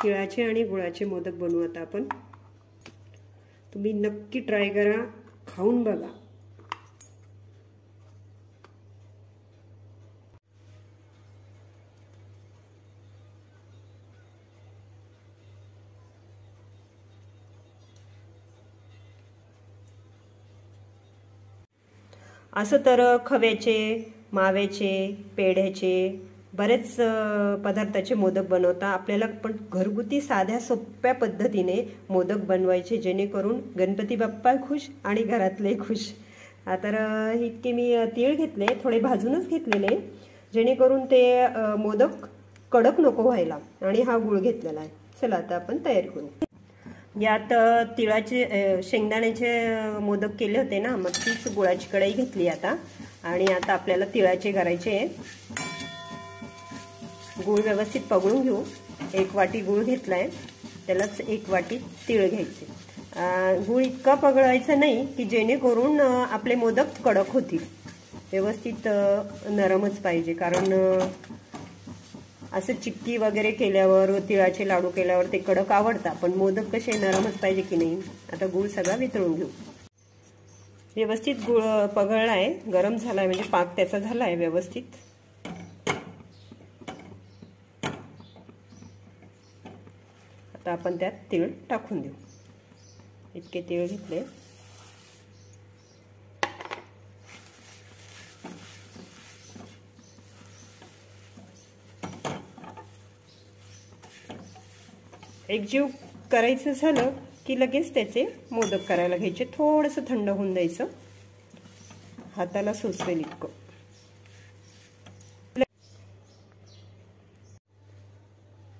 तिळाचे आणि गुळाचे मोदक बनवू आता आपण. तुम्ही नक्की ट्राय करा खाऊन बघा. असं तर खव्याचे माव्याचे पेढ्याचे बरेच पदार्थाचे मोदक बनवता आपल्याला पण घरगुती साध्या सोप्या पद्धतीने मोदक बनवायचे जेणेकरून गणपती बाप्पा खुश आणि घरातले खुश. तर इतके मी तीळ घेतले थोडे भाजूनच घेतलेले जेणेकरून ते मोदक कडक नको व्हायला आणि हा गुळ घेतलेला आहे. चला आता आपण तयार करू. यात तिळाचे शेंगदाण्याचे मोदक केले होते ना मग तीच गुळाची कढई घेतली आता. आणि आता आपल्याला तिळाचे करायचे गूळ व्यवस्थित पगळून घेऊ. एक वाटी गूळ घेतलाय. त्यालाच एक वाटी तिळ घ्यायचे. गूळ इतका पगळायचा नाही की जेणेकरून आपले मोदक कडक होतील. व्यवस्थित नरमच पाहिजे. कारण असं चिक्की वगैरे केल्यावर तिळाचे लाडू केल्यावर ते कडक आवडतात. पण मोदक कसे नरमच पाहिजे की नाही आता गूळ सगळा वितळून घेऊ. व्यवस्थित गुळ पगळला आहे गरम झालाय. म्हणजे पाक त्याचा झालाय व्यवस्थित. आता आपण त्यात तीळ टाकून देऊ. इतके तीळ घेतले. एकजीव करायचं झालं की लगेच त्याचे मोदक करायला घ्यायचे. थोडंसं थंड होऊन द्यायचं. हाताला सोसवेल इतकं.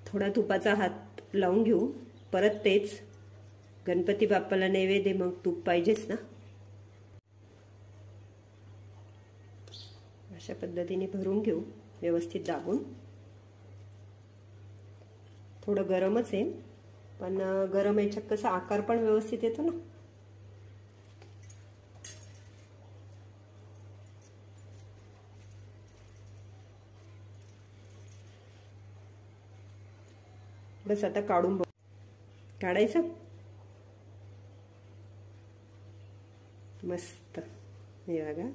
थोडा तुपाचा हात लावून घेऊ. परत तेच. गणपती बाप्पाला नैवेद्य मग तूप पाहिजेच ना. अशा पद्धतीने भरून घेऊ. व्यवस्थित दाबून. थोडं गरमच आहे. पण गरम याच्यात कसं आकार पण व्यवस्थित येतो ना. बस आता काढून बघ. काढायचं? मस्त. हे बघा.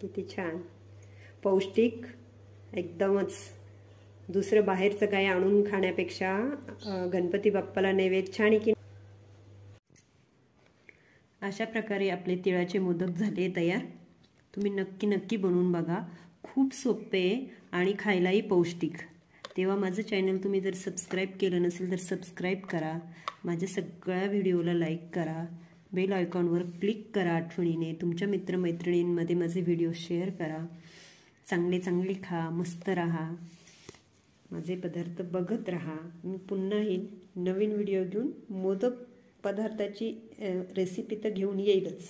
किती छान. पौष्टिक एकदमच. दुसरं बाहेरचं काही आणून खाण्यापेक्षा गणपती बाप्पाला नैवेद्य छान की अशा प्रकारे आपले तिळाचे मोदक झाले तयार. तुम्ही नक्की नक्की बनवून बघा. खूप सोपे आणि खायलाही पौष्टिक. तेव्हा माझं चॅनल तुम्ही जर सबस्क्राईब केलं नसेल तर सबस्क्राईब करा. माझ्या सगळ्या व्हिडिओला लाईक करा. बेल आयकॉनवर क्लिक करा आठवणीने. तुमच्या मित्रमैत्रिणींमध्ये माझे व्हिडिओ शेअर करा. चांगले चांगले खा. मस्त राहा. माझे पदार्थ बघत राहा. मी पुन्हा येईल नवीन व्हिडिओ घेऊन मोदक पदार्थाची रेसिपी तर घेऊन येईलच.